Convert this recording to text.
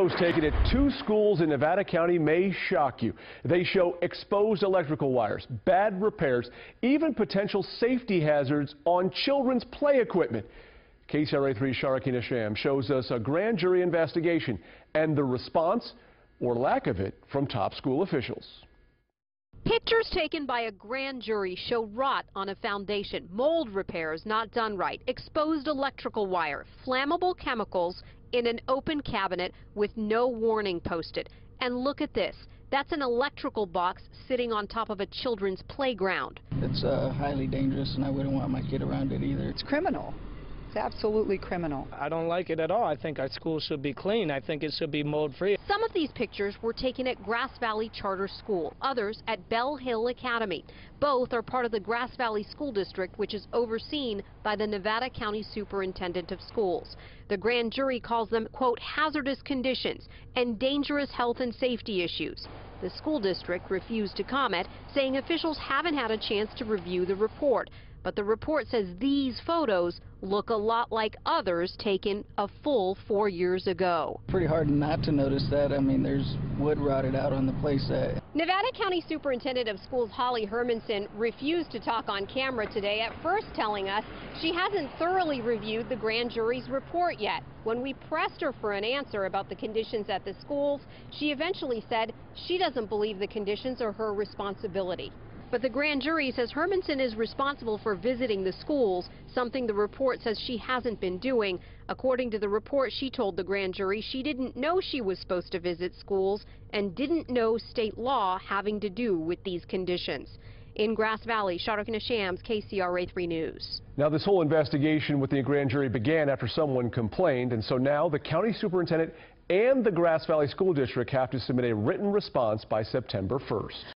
Photos taken at two schools in Nevada County may shock you. They show exposed electrical wires, bad repairs, even potential safety hazards on children's play equipment. KCRA 3 Sharokina Sham shows us a grand jury investigation and the response, or lack of it, from top school officials. Pictures taken by a grand jury show rot on a foundation, mold repairs not done right, exposed electrical wire, flammable chemicals in an open cabinet with no warning posted. And look at this. That's an electrical box sitting on top of a children's playground. It's uh, highly dangerous, and I wouldn't want my kid around it either. It's criminal. It's absolutely criminal. I don't like it at all. I think our school should be clean. I think it should be mold free. Some of these pictures were taken at Grass Valley Charter School, others at Bell Hill Academy. Both are part of the Grass Valley School District, which is overseen by the Nevada County Superintendent of Schools. The grand jury calls them, quote, hazardous conditions and dangerous health and safety issues. The school district refused to comment, saying officials haven't had a chance to review the report. But the report says these photos look a lot like others taken a full four years ago. Pretty hard not to notice that. I mean, there's wood rotted out on the playset. Nevada County Superintendent of Schools Holly Hermanson refused to talk on camera today, at first telling us she hasn't thoroughly reviewed the grand jury's report yet. When we pressed her for an answer about the conditions at the schools, she eventually said she doesn't believe the conditions are her responsibility. But the grand jury says Hermanson is responsible for visiting the schools, something the report says she hasn't been doing. According to the report, she told the grand jury she didn't know she was supposed to visit schools and didn't know state law having to do with these conditions. In Grass Valley, Sharokina Shams, KCRA 3 News. Now, this whole investigation with the grand jury began after someone complained, and so now the county superintendent and the Grass Valley School District have to submit a written response by September 1st.